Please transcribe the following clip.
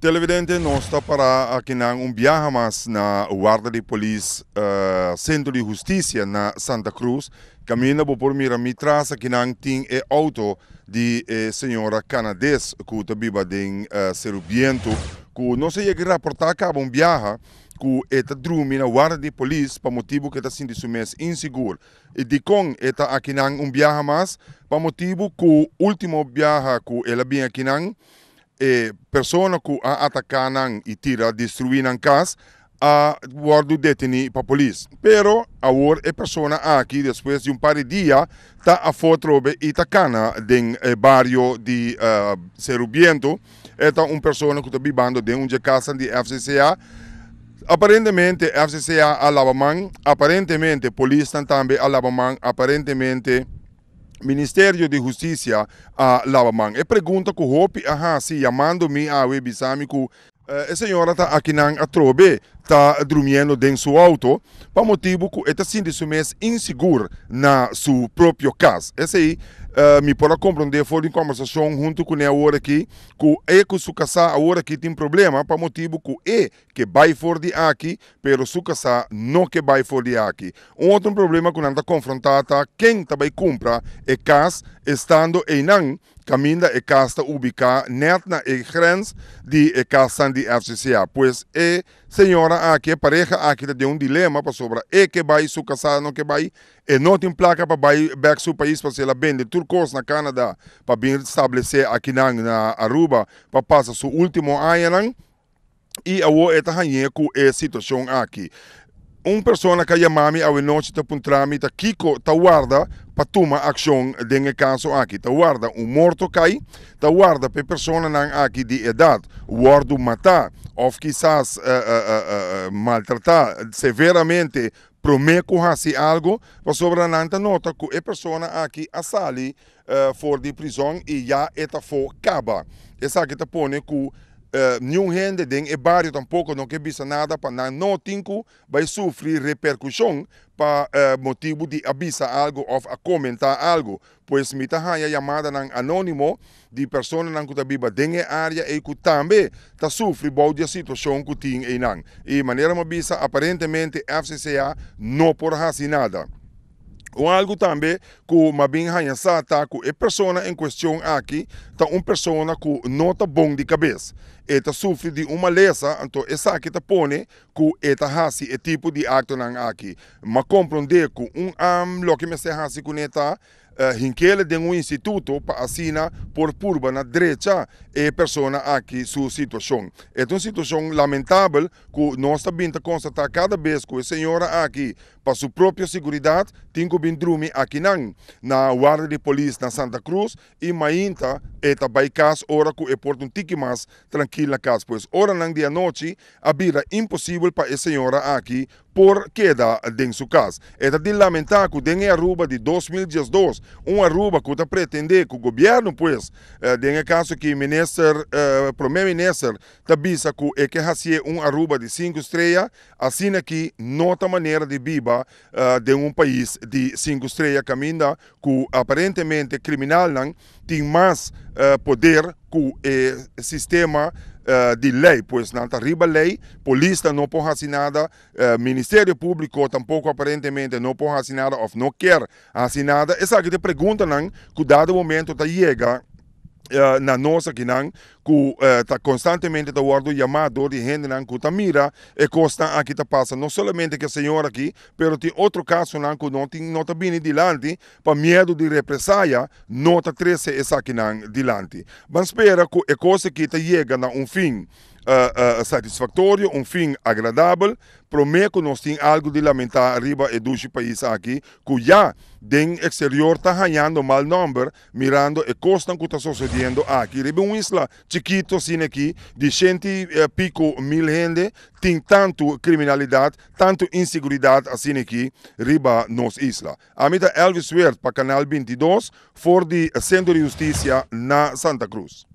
Televidente, nós está para aqui na um viaje mais na guarda de polícia uh, Centro de Justiça na Santa Cruz. Caminha por mira mi trás aqui na tem é auto de eh, senhora canadense que está viva em uh, Serubiento que não sei que reportar que um viaje que está dormindo na guarda de polícia para motivo que está sendo mês inseguro. E de com está aqui na um viaje mais para motivo que o último viaje que ela vem aqui na e persona que a atacaram e tira destruir a casa a guardo deteni para polícia. Pero agora é persona aqui depois de um par de dias tá a fotrobe e tacana den eh, barrio de uh, Serubiento. Esta um persona que está vivendo de uma casa de FCCA. Aparentemente FCCA a Lavamang, aparentemente polícia também a Lavamang, aparentemente Ministério de Justiça a Lavamang. E pergunta que Hope aha si chamando-me a webisami que a senhora está aqui na Atrobe, está dormindo dentro do seu auto, para motivo que está sendo mês inseguro na sua própria casa. Esse aí uh, me pode compreender, foi em conversação junto com a hora aqui, que é que sua casa agora aqui tem problema, para motivo que é que vai fora de aqui, pero sua casa não que vai fora de aqui. Um outro problema que nós está confrontado, quem também compra é casa, estando em não, caminha e casa ubicada net na e grens de e casa de FCCA. Pois é senhora aqui, pareja aqui tem um dilema para sobre e que vai sua casa, não que vai, e não tem placa para vai back seu país para se ela vende. Turcos na Canadá para vir estabelecer aqui na, na Aruba para passar seu último ano e a é com a situação aqui uma pessoa que chamami a noite para um trâmite kiko ta guarda para tomar ação nesse caso aqui ta guarda um morto cai ta guarda para pessoa não aqui de idade guardo matar ou quizás uh, uh, uh, maltratar severamente prometo fazer algo para sobrananta nota que a pessoa aqui a sali uh, fora de prisão e já está for caba essa aqui tá põe que uh, nenhum gente den e barrio tampouco não quer bisa nada para não sofrer repercussão para uh, motivo de avisar algo ou comentar algo. Pois me tá a chamada ng anônimo de pessoa que biba den área e que também tá sofre bom de situação que tem e nang e maneira uma bisa aparentemente FCCA não por fazer nada ou algo também que hanya sa ta que a pessoa em questão aqui tá uma pessoa que não tá bom de cabeça eta sofre de uma lesa então essa aqui tá pone que eta hasi e tipo de acto aqui mas compreender que um am lo que me se hasi com eta uh, de um instituto para assinar por purba na direita e persona aqui sua situação. É uma situação lamentável que nós também constatar cada vez que a senhora aqui, para sua própria segurança, tem que vir aqui na guarda de polícia na Santa Cruz e mainta é também casa hora que é porto um tique mais tranquila casa, pois hora não dia noite a vida impossível para a senhora aqui por queda em sua casa. É de lamentar que tem a Aruba de 2012, uma Aruba que está pretender que o governo, pois, tem a caso que o ministro, uh, primeiro-ministro, está bisa que é que hacia um Aruba de 5 estrelas, assim aqui, nota maneira de viver uh, de um país de 5 estrelas, caminha que aparentemente criminal não tem mais uh, poder que o sistema uh, de lei, pois não está riba lei, polícia não pode nada, uh, Ministério Público tampouco aparentemente não pode nada ou não quer nada. Essa que te pergunta, não, que dado momento está chega Uh, na nossa que não que está uh, constantemente da guardo chamado de gente não que tá mira e costa aqui tá passa. Não somente que a senhora aqui pero tem outro caso não que não tem não tá vindo dilante para medo de represália tá trece essa aqui não dilante mas espera que a coisa que tá chega a um fim uh, uh, satisfatório, um fim agradável. Prometo nós temos algo de lamentar arriba e dos países aqui, já den exterior está ganhando mal número, mirando e costa que está sucedendo aqui. Riba uma isla chiquito assim aqui, de cento e pico mil gente, tem tanto criminalidade, tanto inseguridade assim aqui, riba nos isla. A mim Elvis Wert para Canal 22, for de Centro de Justiça na Santa Cruz.